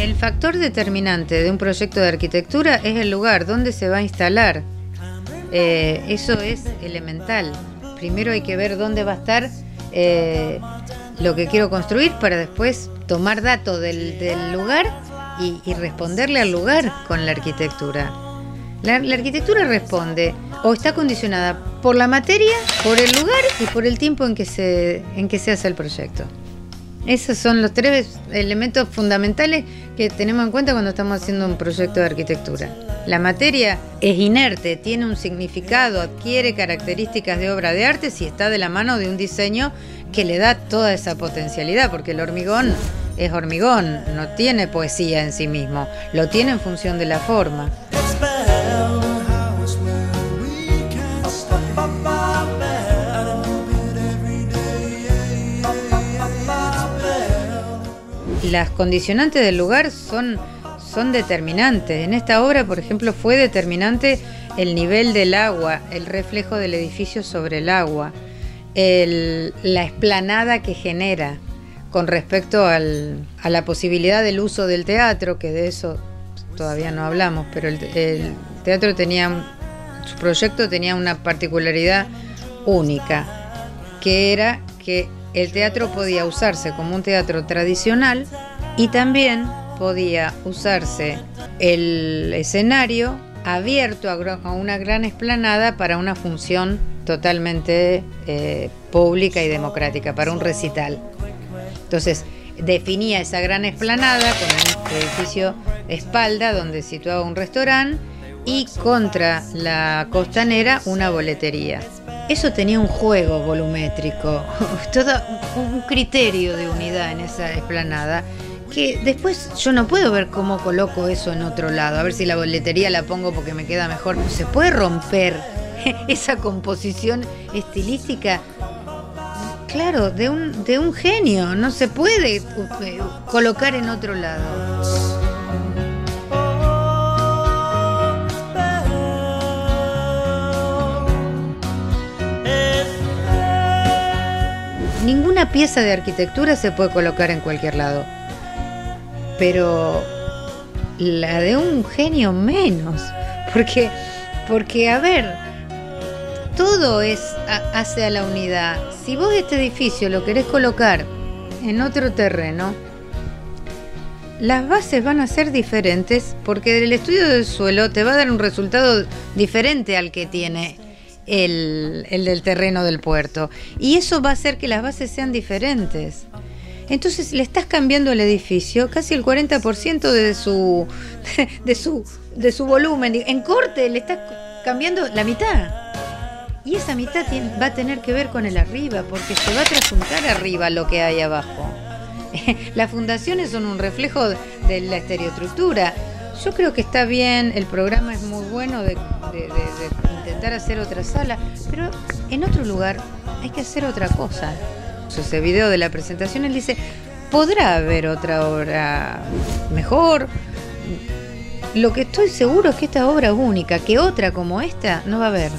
El factor determinante de un proyecto de arquitectura es el lugar donde se va a instalar. Eh, eso es elemental. Primero hay que ver dónde va a estar eh, lo que quiero construir para después tomar datos del, lugar y, responderle al lugar con la arquitectura. La, arquitectura responde o está condicionada por la materia, por el lugar y por el tiempo en que se, en que se hace el proyecto. Esos son los tres elementos fundamentales que tenemos en cuenta cuando estamos haciendo un proyecto de arquitectura. La materia es inerte, tiene un significado, adquiere características de obra de arte si está de la mano de un diseño que le da toda esa potencialidad, porque el hormigón es hormigón, no tiene poesía en sí mismo, lo tiene en función de la forma. Las condicionantes del lugar son, son determinantes. En esta obra, por ejemplo, fue determinante el nivel del agua, el reflejo del edificio sobre el agua, la esplanada que genera con respecto a la posibilidad del uso del teatro, que de eso todavía no hablamos, pero el, el teatro tenía, su proyecto tenía una particularidad única, que era que el teatro podía usarse como un teatro tradicional y también podía usarse el escenario abierto a una gran explanada para una función totalmente eh, pública y democrática, para un recital. Entonces, definía esa gran explanada con un edificio espalda donde situaba un restaurante y contra la costanera una boletería. Eso tenía un juego volumétrico, todo un criterio de unidad en esa explanada que después yo no puedo ver cómo coloco eso en otro lado, a ver si la boletería la pongo porque me queda mejor. ¿Se puede romper esa composición estilística? Claro, de un, de un genio, no se puede eh, colocar en otro lado. Ninguna pieza de arquitectura se puede colocar en cualquier lado. Pero la de un genio menos. Porque, porque a ver, todo es hacia la unidad. Si vos este edificio lo querés colocar en otro terreno, las bases van a ser diferentes porque el estudio del suelo te va a dar un resultado diferente al que tiene el, del terreno del puerto. Y eso va a hacer que las bases sean diferentes. Entonces le estás cambiando el edificio casi el 40% de su, de, su, de su volumen. En corte le estás cambiando la mitad. Y esa mitad va a tener que ver con el arriba, porque se va a trasuntar arriba lo que hay abajo. Las fundaciones son un reflejo de la estereoestructura. Yo creo que está bien, el programa es muy bueno de, hacer otra sala, pero en otro lugar hay que hacer otra cosa. Ese video de la presentación él dice, podrá haber otra obra mejor. Lo que estoy seguro es que esta obra es única, que otra como esta no va a haber.